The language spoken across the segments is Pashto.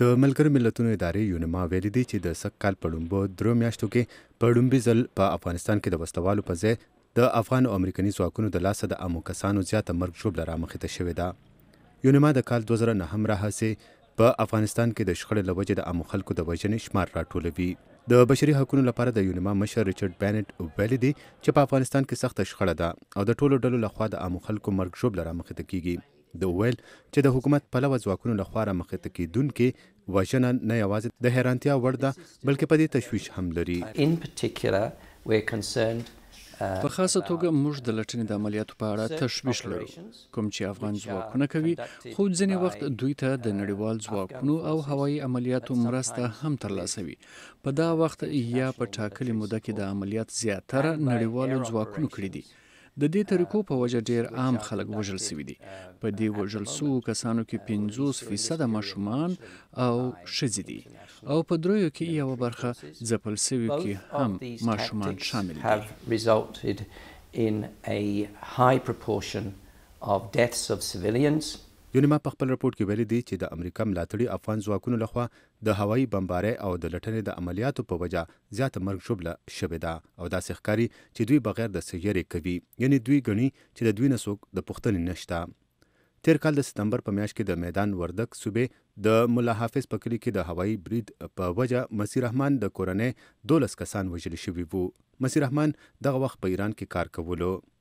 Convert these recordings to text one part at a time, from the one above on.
د ملګرو ملتونو ادارې یونما ویلي دي چې د سږ کال په ړومبو درو میاشتو کې په ړومبي ځل په افغانستان کې د وسلوالو په ځای د افغان او امریکني ځواکونو د لاسه د عامو کسانو زیاته مرګ ژوبله رامخې ته شوې ده. یونما د کال دوه زره نهم راهسې په افغانستان کې د شخړې له وجې د عامو خلکو د وژنې شمار راټولوي. د بشري حقونو لپاره د یونما مشر ریچارډ بینیټ ویلي دي چې په افغانستان کې سخته شخړه ده او د ټولو ډلو له خوا د عامو خلکو مرګ ژوبله رامخې ته کیږي. ده وویل چې د حکومت پلوه ځواکونو له خوا رامخې ته کېدونکې وژنه نه یوازې د حیرانتیا وړ ده، بلکې په دې تشویش هم لري. په خاصه توګه موږ د لټنې د عملیاتو په اړه تشویش لرو، کوم چې افغان ځواکونه کوي، خو ځینې وخت دوی ته د نړیوال ځواکونو او هوایي عملیاتو مرسته هم ترلاسه وي. په دا وخت یا په ټاکلې موده کې دا عملیات زیاتره نړیوالو ځواکونو کړي دي، د دې طریقو په وجه ډیر عام خلک وژل شوي دي. په دې وژل شوو کسانو کې پنځوس فیصده ماشومان او ښځې دي او په دریو کې یوه برخه ځپل شویو کې هم ماشومان شامل دي. یونیما په خپل رپوټ کې ویلي دي چې د امریکا ملاتړي افغان ځواکونو لخوا د هوایي بمبارۍ او د لټنې د عملیاتو په وجه زیاته مرګ ژوبله شوې ده او داسې ښکاري چې دوی بغیر د څه یرې کوي یعنې دوی ګڼي چې د دوی نه څوک د پوښتنې نشته. تېر کال د ستمبر په میاشت کې د میدان وردک صوبې د ملا حافظ په کلي کې د هوایي برید په وجه مسیح رحمان د کورنۍ دولس کسان وژل شوي وو. مسیح رحمان دغه وخت په ایران کې کار کولو.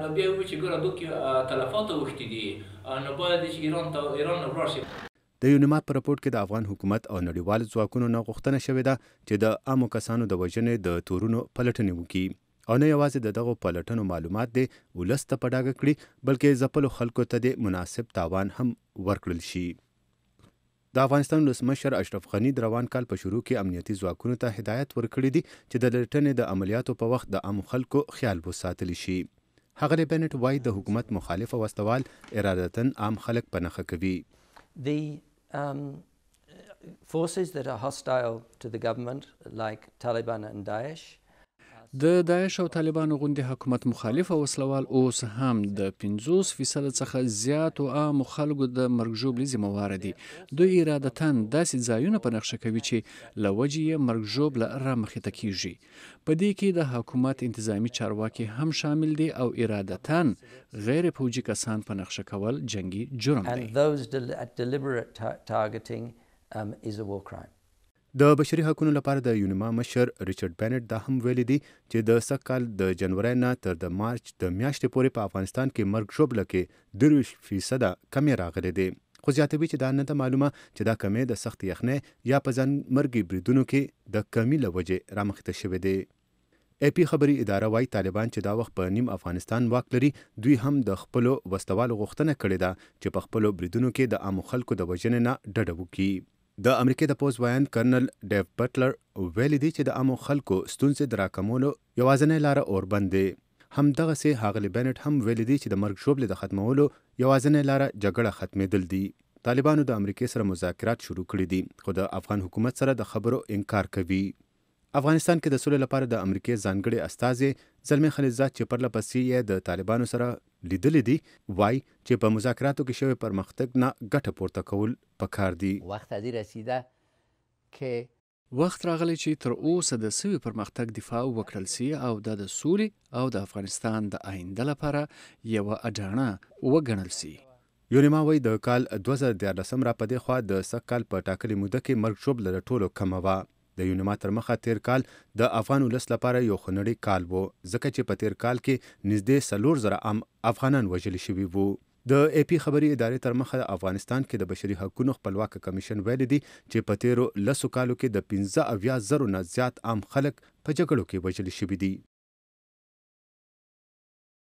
نو بیا وویل چې ګوره دوکي تلفات اوښتي دي نو باید دې چې ایران ته ایران نه ولاړ شي. د یونیماد په رپوټ کې د افغان حکومت او نړیوالو ځواکونو نه غوښتنه شوې ده چې د عامو کسانو د وژنې د تورونو پلټنې وکړي او نه یوازې د دغو پلټنو معلومات دې ولس ته په ډاګه کړي بلکې ځپلو خلکو ته دې مناسب تاوان هم ورکړل شي. د افغانستان ولسمشر اشرف غني د روان کال په شروع کې امنیتي ځواکونو ته هدایت ورکړي دي چې د لرټنې د عملیاتو په وخت د عامو خلکو خیال وساتل شي. ښاغلی بنټ وايي د حکومت مخالف وسله وال ارادتاً عام خلک په نښه کوي. The forces that are hostile to the government like Taliban and Daesh د داعش او طالبانو غوندې حکومت مخالف او وسله وال اوس هم د 50 فیصد څخه زیات او عام خلکو د مرګ ژوبلې ذمہ وار دي دوی ارادتا داسې ځایونه په نقشه کوي چې لوجې یې مرګ ژوبله را مخې ته کیږي په دې کې د حکومت انتظامی چارواکي هم شامل دي او ارادتا غیر پوجي کسان په نقشه کول جنگي جرم دی د بشري حقونو لپاره د یونیما مشر ریچارډ بینټ دا هم ویلي دي چې د سږ کال د جنورۍ نه تر د مارچ د میاشتې پورې په افغانستان کې مرګ ژوبله کې درویشت فیصده کمی راغلی دی خو زیاتوي چې دا نه ده معلومه چې دا کمی د سختې یخنۍ یا په ځانمرګي بریدونو کې د کمي له وجې رامخې ته شوی دی. اې پي خبري اداره وايي، طالبان چې دا وخت په نیم افغانستان واک لري، دوی هم د خپلو وسله والو غوښتنه کړې ده چې په خپلو بریدونو کې د عامو خلکو د وژنې نه ډډه وکړي. د امریکې د پوځ ویاند کرنل ډیو بټلر ویلي دي چې د عامو خلکو ستونزې د راکمولو یوازنۍ لاره اوربند دی. همدغسې ښاغلي بینټ هم ویلي دي چې د مرګ ژوبلې د ختمولو یوازنۍ لاره جګړه ختمېدل دي. طالبانو د امریکې سره مذاکرات شروع کړي دي، خو د افغان حکومت سره د خبرو انکار کوي. افغانستان کې د سولې لپاره د امریکې ځانګړې استازې زلمې خلیلزاد چې پرله پسې یې د طالبانو سره لیدلي دي وايي چې په مذاکراتو کې شوی پرمختګ نه ګټه پورته کول پکار دي. وقت ادي رسیده که. وخت راغلی چې تر اوسه د سوي پرمختګ دفاع وکړل سي او دا د سولي او د افغانستان د آینده لپاره یوه اډاڼه وګڼل سي. یونیما وایي د کال دوه زره دیارلس راپدیخوا د سږ کال په ټاکلې موده کې مرګ ژوبله له ټولو کمه وه. د یونما تر مخه تېر کال د افغان ولس لپاره یو خونړی کال وو، ځکه چې په تېر کال کې نږدې څلور زره عام افغانان وژل شوي وو. د اې پي خبري ادارې تر مخه افغانستان کې د بشري حقونو خپلواک کمېشن ویلي دي چې په تېرو لسو کالو کې د پنځه اویا زرو نه زیات عام خلک په جګړو کې وژل شوي دي.